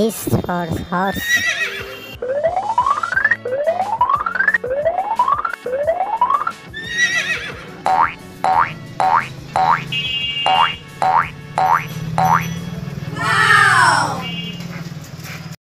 H horse, horse. Oink, Oink, oink, oink.